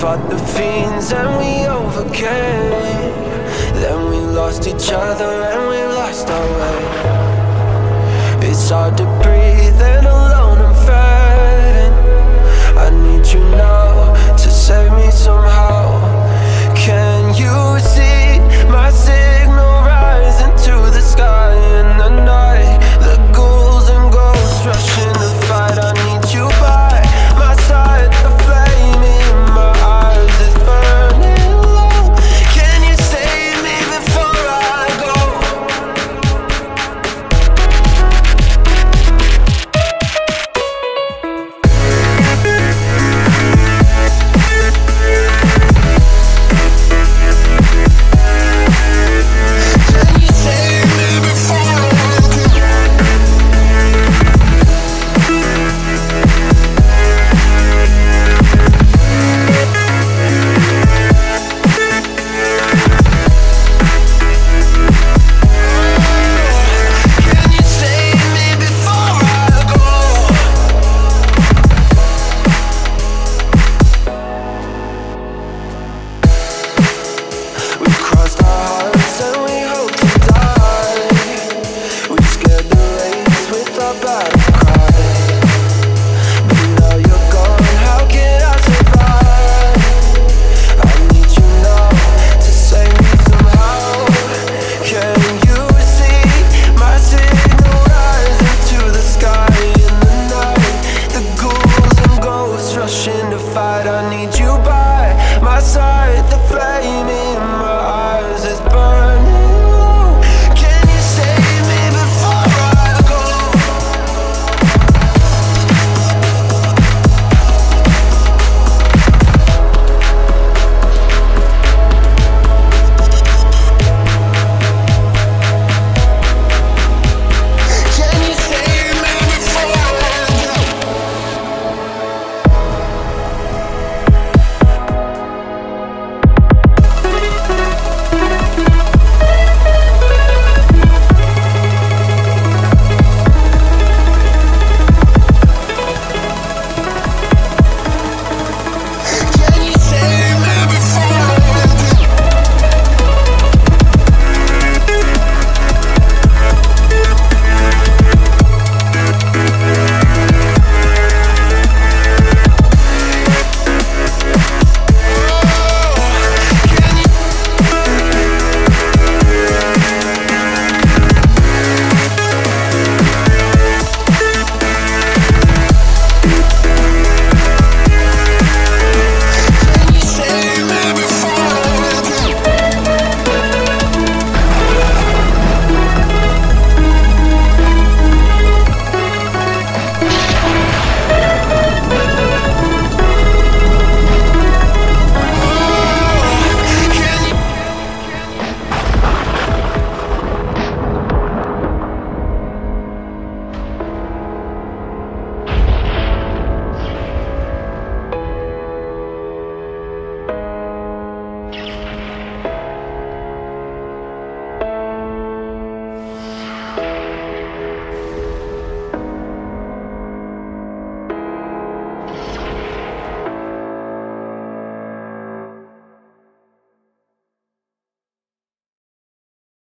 fought the fiends and we overcame. Then we lost each other and we lost our way. It's hard to breathe and alone I'm fighting. I need you now I need you by my side The flame in my